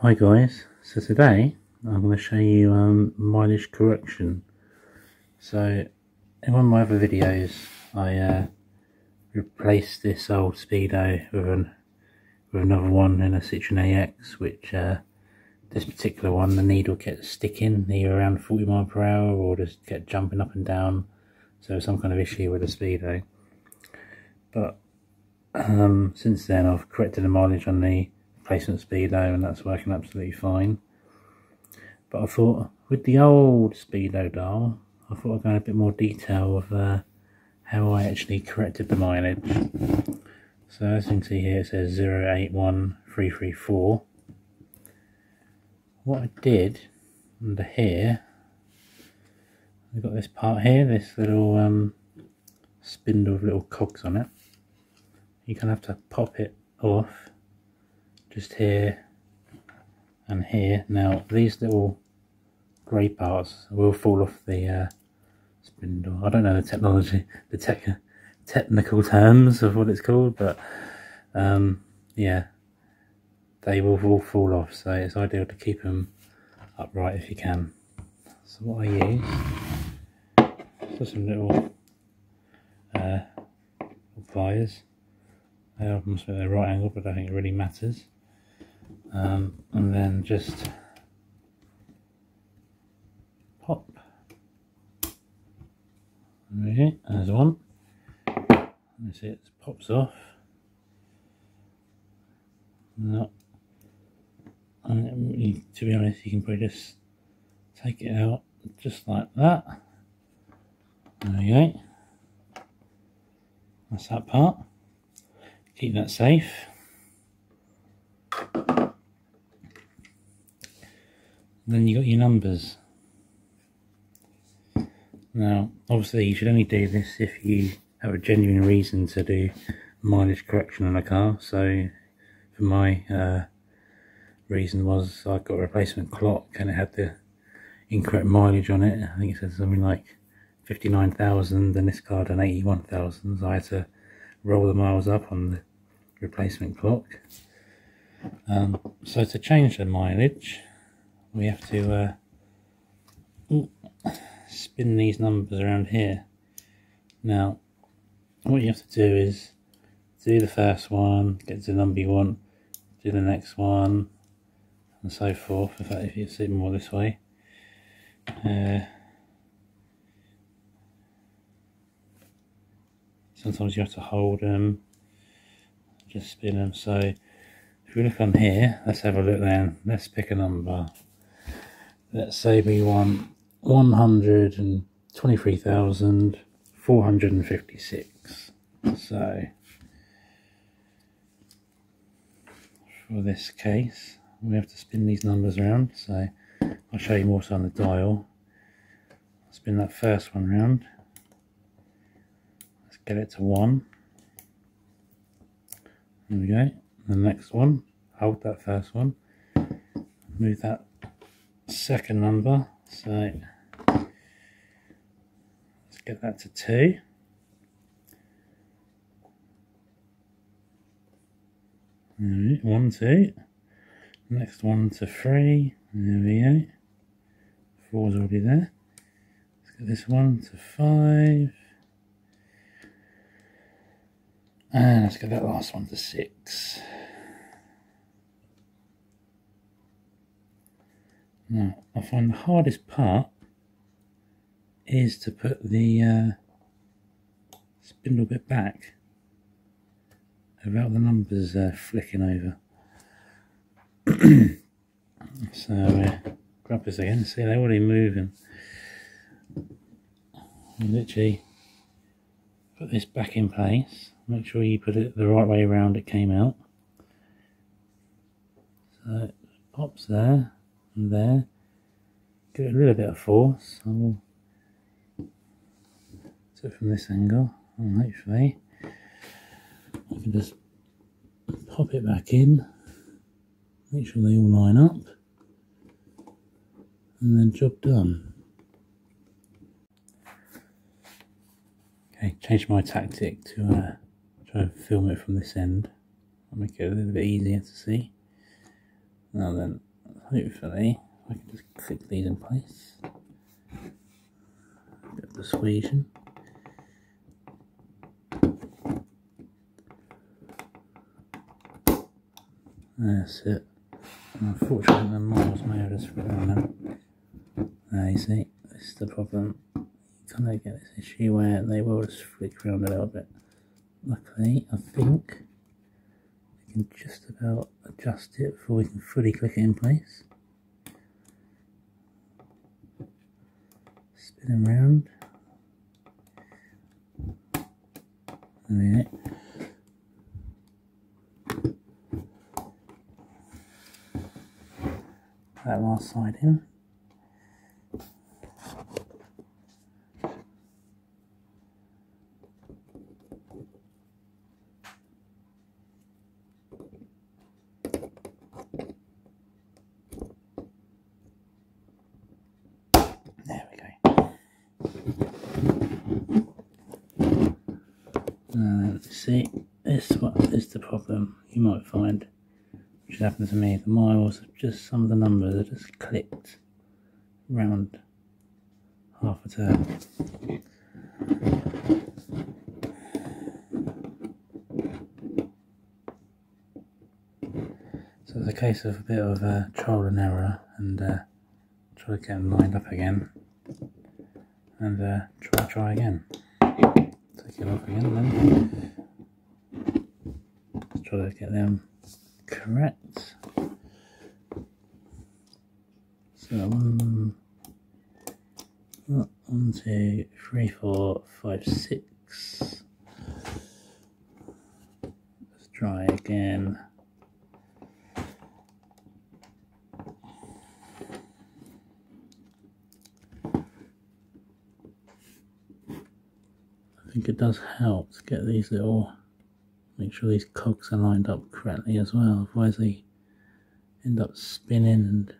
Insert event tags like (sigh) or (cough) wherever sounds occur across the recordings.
Hi guys, so today I'm going to show you um, mileage correction. So in one of my other videos I uh, replaced this old Speedo with, an, with another one in a Citroen AX which uh, this particular one the needle kept sticking either around 40 mile per hour or just kept jumping up and down so some kind of issue with the Speedo. But um, since then I've corrected the mileage on the replacement speedo and that's working absolutely fine. But I thought with the old speedo dial I thought I'd go in a bit more detail of uh, how I actually corrected the mileage. So as you can see here it says 081334 what I did under here we've got this part here this little um, spindle with little cogs on it. You of have to pop it off just here and here. Now these little grey parts will fall off the uh, spindle. I don't know the technology, the tech, technical terms of what it's called, but um, yeah, they will all fall off. So it's ideal to keep them upright if you can. So what I use is some little uh, pliers. They be at the right angle, but I don't think it really matters um, and then just pop. Okay there's one. You see it pops off. No. And to be honest you can probably just take it out just like that. Go. That's that part. Keep that safe then you got your numbers. Now, obviously you should only do this if you have a genuine reason to do mileage correction on a car. So, for my uh, reason was I got a replacement clock and it had the incorrect mileage on it. I think it said something like 59,000 and this car done 81,000. So I had to roll the miles up on the replacement clock. Um, so to change the mileage, we have to uh, spin these numbers around here. Now, what you have to do is do the first one, get to the number you want, do the next one, and so forth. In fact, if you see more this way. Uh, sometimes you have to hold them, just spin them. So if we look on here, let's have a look then. Let's pick a number let's say we want 123,456 so for this case we have to spin these numbers around. So I'll show you more so on the dial. I'll spin that first one round let's get it to 1 there we go. The next one. Hold that first one. Move that second number. So let's get that to two. One, two. Next one to three. There we go. Four's already there. Let's get this one to five. And let's get that last one to six. Now, I find the hardest part is to put the uh, spindle bit back without the numbers uh, flicking over. (clears throat) so, uh, grab this again, see they're already moving. You literally put this back in place, make sure you put it the right way around it came out. So it pops there there. Give it a little bit of force. I will from this angle, and hopefully I can just pop it back in, make sure they all line up, and then job done. Okay, change my tactic to uh, try and film it from this end. I'll make it a little bit easier to see. Now then, hopefully I can just click these in place. Bit of persuasion. That's it. Unfortunately the miles may have just on them. There you see, this is the problem. You kind of get this issue where they will just flick around a little bit. Luckily, I think can just about adjust it before we can fully click it in place. Spin around. There That last side in. There we go. Uh, see, this what is the problem you might find, which happened to me. The miles, just some of the numbers are just clicked round half a turn. So it's a case of a bit of uh, trial and error and uh, try to get them lined up again and uh, try try again. Take it off again then. Let's try to get them correct. So one, one, two, three, four, five, six. Let's try again. I it does help to get these little, make sure these cogs are lined up correctly as well, otherwise they end up spinning and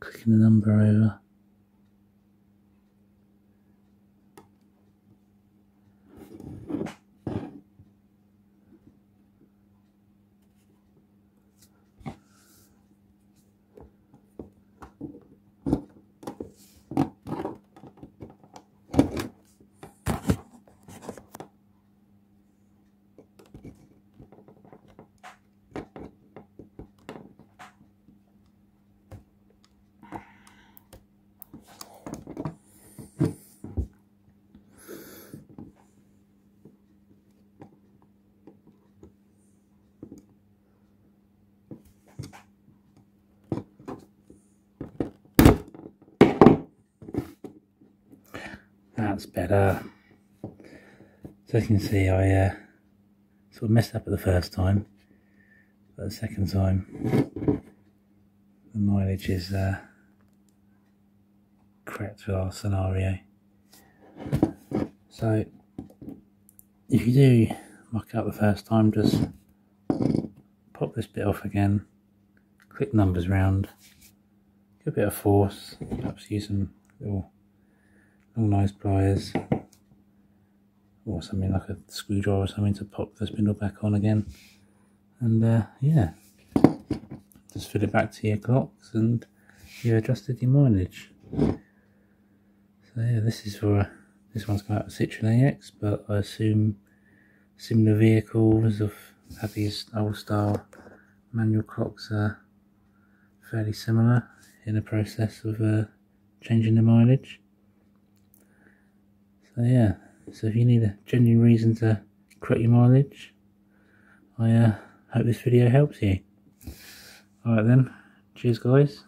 clicking the number over. That's better. So you can see I uh, sort of messed up at the first time, but the second time the mileage is uh, correct for our scenario. So if you do muck up the first time, just pop this bit off again, click numbers round, give a bit of force, perhaps use some little long nice pliers. Or something like a screwdriver or something to pop the spindle back on again. And uh, yeah. Just fit it back to your clocks and you adjusted your mileage. So yeah this is for this one's come out of Citroen AX but I assume similar vehicles of have these old style manual clocks are fairly similar in the process of uh, changing the mileage so yeah, so if you need a genuine reason to correct your mileage, I uh, hope this video helps you. Alright then, cheers guys.